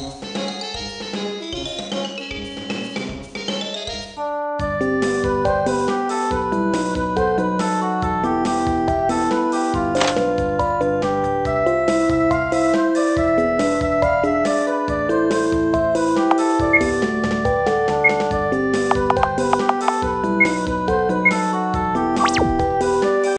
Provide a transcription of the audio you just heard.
Música